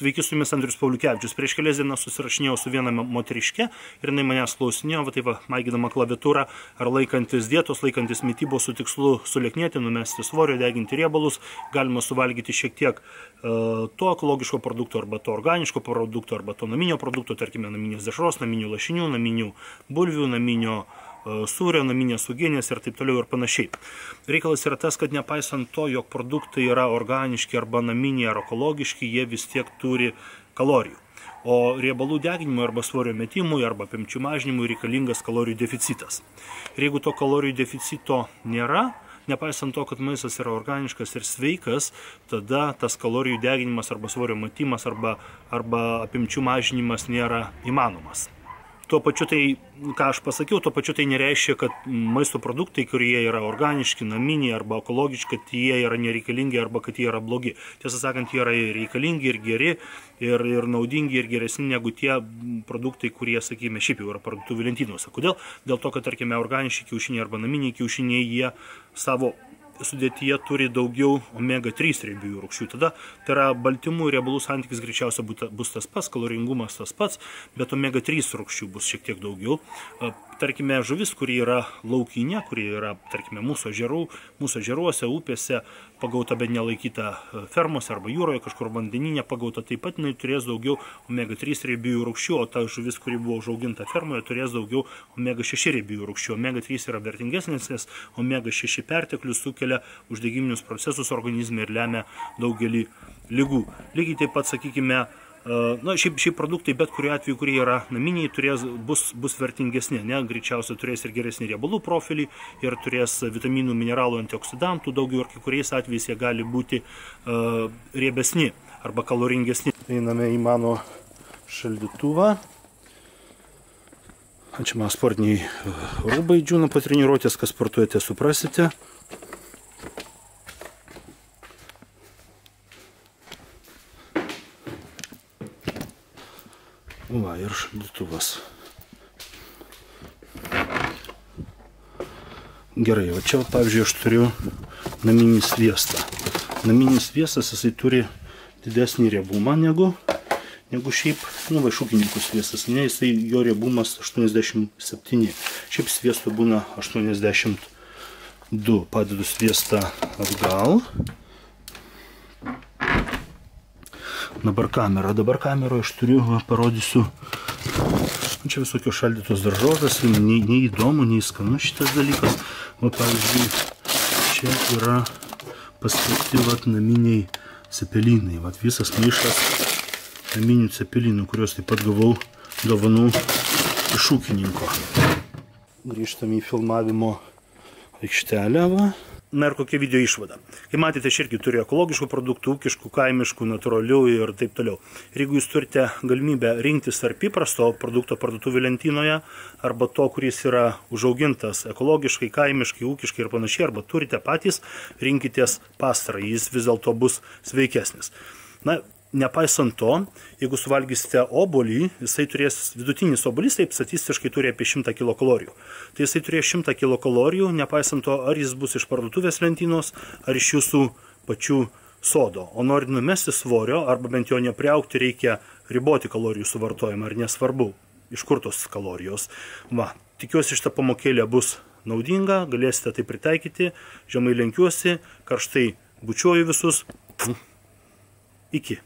Sveiki su jumis Andrius Pauliukevičius. Prieš kelias dienas susirašinėjau su viena moteriške ir jinai manęs klausinėjo, va tai va, maigydama klaviatūrą, ar laikantis dietos, laikantis mytybos su tikslu sulėknėti, numesti svorio, deginti riebalus, galima suvalgyti šiek tiek uh, to ekologiško produkto arba to organiško produkto arba to naminio produkto, tarkime, naminės dešros, naminių lašinių, naminių bulvių, naminio uh, E, sūrio, naminės ugienės ir taip toliau ir panašiai. Reikalas yra tas, kad nepaisant to, jog produktai yra organiški arba naminiai ar ekologiški, jie vis tiek turi kalorijų. O riebalų deginimui arba svorio metimui arba apimčių mažinimui reikalingas kalorijų deficitas. Ir jeigu to kalorijų deficito nėra, nepaisant to, kad maistas yra organiškas ir sveikas, tada tas kalorijų deginimas arba svorio matimas arba, arba apimčių mažinimas nėra įmanomas tuo pačiu tai, ką aš pasakiau, tuo pačiu tai nereiškia, kad maisto produktai, kurie yra organiški, naminiai arba ekologiški, kad jie yra nereikalingi arba kad jie yra blogi. Tiesą sakant, jie yra ir reikalingi, ir geri, ir, ir naudingi, ir geresni negu tie produktai, kurie, sakykime, šiaip jau yra parduotuvų lentynose. Kodėl? Dėl to, kad, tarkime, organiški kiaušiniai arba naminiai kiaušiniai, jie savo sudėtyje turi daugiau omega-3 riebiųjų rūgščių. Tada tai yra baltymų ir riebalų santykis greičiausiai bus tas pats, kaloringumas tas pats, bet omega-3 rūgščių bus šiek tiek daugiau tarkime, žuvis, kuri yra laukinė, kuri yra, tarkime, mūsų žerų, mūsų žeruose, upėse, pagauta, bet nelaikyta e, fermose arba jūroje, kažkur vandeninė pagauta, taip pat jinai turės daugiau omega-3 riebiųjų rūgščių, o ta žuvis, kuri buvo užauginta fermoje, turės daugiau omega-6 riebiųjų rūgščių. Omega-3 yra vertingesnis, nes omega-6 perteklius sukelia uždegiminius procesus organizme ir lemia daugelį lygų. Lygiai taip pat, sakykime, Na, šiaip, šiaip produktai, bet kuriuo atveju, kurie yra naminiai, turės, bus, bus vertingesni, ne, greičiausiai turės ir geresnį riebalų profilį, ir turės vitaminų, mineralų, antioksidantų daugiau, ir kai kuriais atvejais jie gali būti uh, riebesni arba kaloringesni. Einame į mano šaldytuvą. Čia man sportiniai rūbai džiūna po treniruotės, kas sportuojate, suprasite. Va ir šaldytuvas. Gerai, va čia, pavyzdžiui, aš turiu naminį sviestą. Naminis sviestas, jisai turi didesnį riebumą negu, negu šiaip, nu, va, šūkininkų sviestas, ne, jisai, jo riebumas 87. Šiaip sviesto būna 82. Padedu sviestą atgal. Dabar kamera. Dabar kameroje aš turiu, va, parodysiu. Nu, čia visokios šaldytos daržovės, nei, nei įdomu, nei skanu šitas dalykas. O pavyzdžiui, čia yra paskelbti vat, naminiai cepelinai. Vat, visas maišas naminių cepelinų, kuriuos taip pat gavau dovanų iš ūkininko. Grįžtam į filmavimo aikštelę. Va. Na ir kokia video išvada. Kaip matėte, aš irgi turiu ekologiškų produktų, ūkiškų, kaimiškų, natūralių ir taip toliau. Ir jeigu jūs turite galimybę rinktis tarp įprasto produkto parduotuvų lentynoje arba to, kuris yra užaugintas ekologiškai, kaimiškai, ūkiškai ir panašiai, arba turite patys, rinkitės pastarą, jis vis dėlto bus sveikesnis. Na, Nepaisant to, jeigu suvalgysite obolį, jisai turės, vidutinis obolys taip statistiškai turi apie 100 kilokalorijų. Tai jisai turės 100 kilokalorijų, nepaisant to, ar jis bus iš parduotuvės lentynos, ar iš jūsų pačių sodo. O norint numesti svorio, arba bent jo nepriaukti, reikia riboti kalorijų suvartojimą, ar nesvarbu, iš kur tos kalorijos. Va, tikiuosi šitą pamokėlę bus naudinga, galėsite tai pritaikyti, žemai lenkiuosi, karštai bučiuoju visus. Iki.